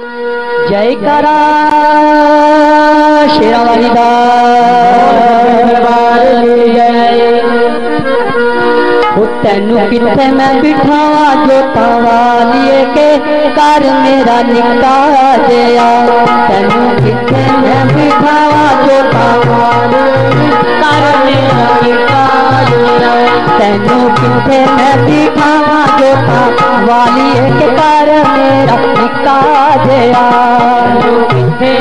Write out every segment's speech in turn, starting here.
जयकारा शेरावाली तेन कितने मैं बिठावा, जो तवालिए के कर मेरा निकटा जया। तेन कितने मैं बिठावा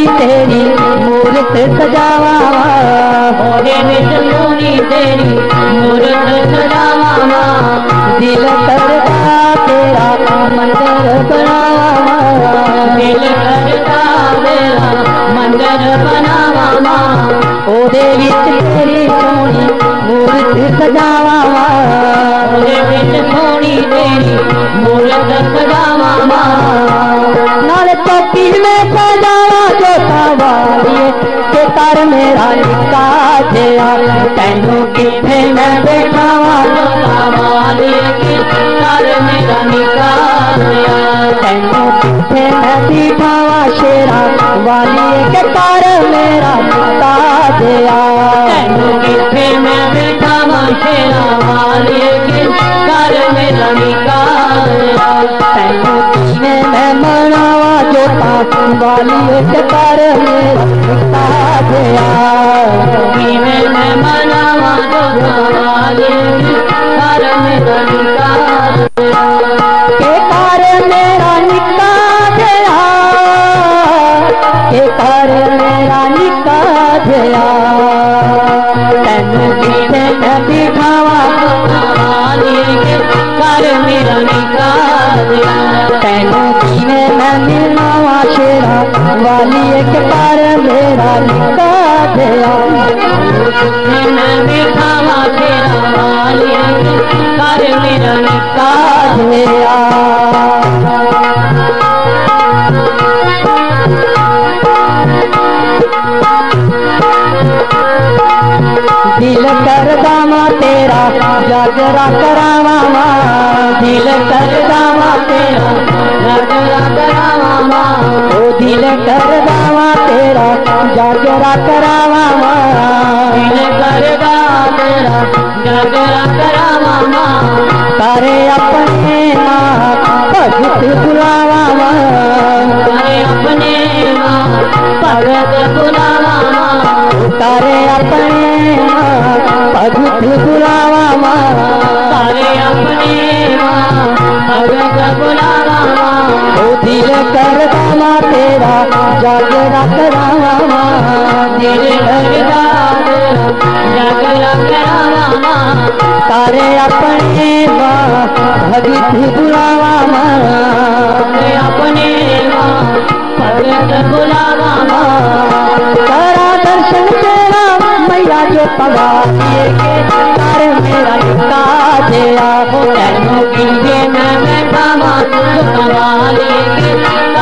सोनी तेरी मूरत सजावा ओदे विच सोनी तेरी मूरत सजावा दिल करदा तेरा मंदिर बनावा दिल करदा तेरा मंदिर बनावा ओदे विच तेरी सोनी मूर्त सजावा ओदे विच सोनी तेरी मूरत सजावा निका किथे मैं बैठावा। कर मेरा निका जया तैनू किथे शेरा। वालिए के कर मेरा किथे मैं बिठावा शेरा। के कर मेरा निका जया तैनू किथे मैं मनावा जोता। वालिए के कर मेरा कर मेरा निका जया के कर मेरा निका जया के कर मेरा निका जया तैनू के मैं मिलवा शेरा वाली एक बार मेरा निका गया। खावा तेरा वाली मेरा निका कर दामा तेरा जागरा करावा दिल कर दा तेरा जागरा करावा तारे अपने माँ भगत बुलावा तारे अपने माँ भगत बुलावा तारे अपने माँ भगत बुलावा तारे अपने माँ भगत बुलावा दिल कर तेरा जागरा करावा करावा तारे अपने माँ, भगत बुलावा तारे अपने माँ बुलावा करा दर्शन तेरा मैया जो पवा के कर मेरा निका दिया। तेनू किथे मैं बैठावा वाली के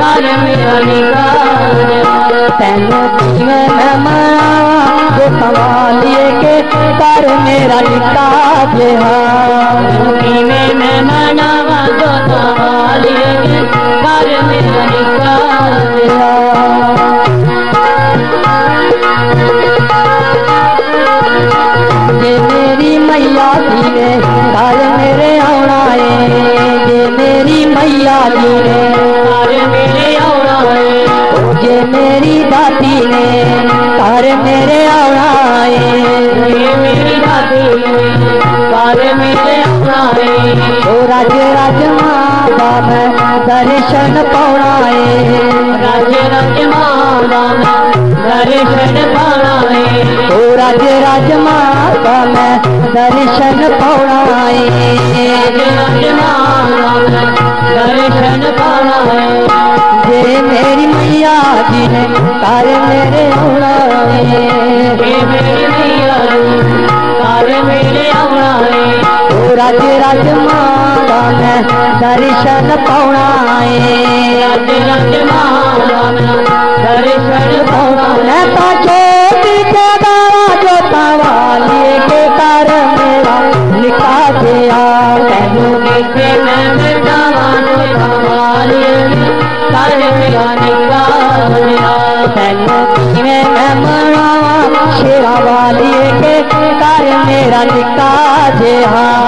कर मेरा निकाल दिया तेनू किवे मैं मनावा वाली के कर मेरा मनावा वाली के कर मेरा जे है राज राज माता मैं दर्शन है ओ राज राज माता मैं दर्शन माता दर्शन है जे मेरी मैया जी ने कर मेरे आना है मेरी मैया जी मेरे आना है ओ राज राज माता मैं दर्शन पाना है राज राज माता मैं दर्शन पाना मैं छोटी दावा जो वाली के कर मेरा दिया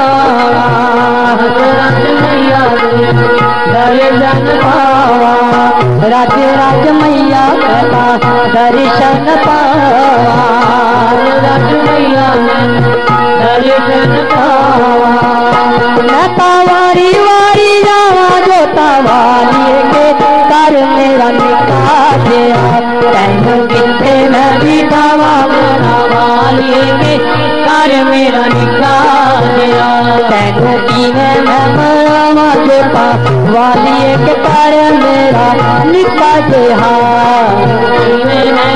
दर्शन पावा राज राज मैया कथा, दर्शन पावा। राज मैया वारी जावा, जो तवारी के कर मेरा निका दिया। तेनू किथे बिठावा मेरा वाली के कर मेरा निका दिया। तेनू के मैं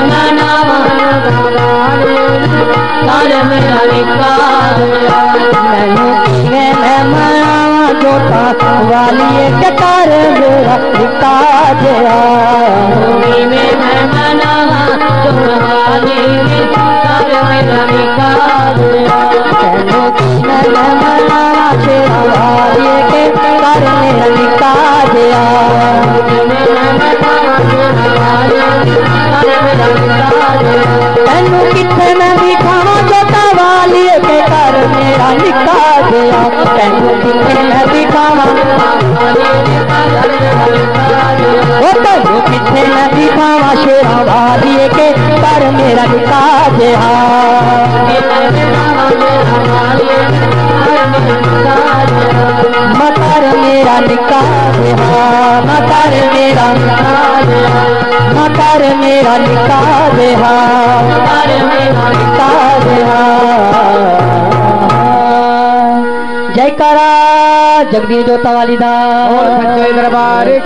मनावा कर मेरा निका दिया तेनू किवे मैं मनावा जो वाली के कर मेरा निका दिया किवे मैं मनावा जो वाली के कर मेरा निका मैं मनावा के कर मेरा निका दिया किवे मैं मनावा शेरा वाली के कर मेरा निका दिया तेनू मैं बिठावा जोता वाली के कर मेरा निका दिया तेनू किथे मैं बिठावा ओ तेनू मैं बिठावा शेरा वाली के कर मेरा निका दिया मकर मेरा निकाल दिया मकर मेरा मकर मेरा निकाल जयकारा जगदीश जोता वाली दा। दरबार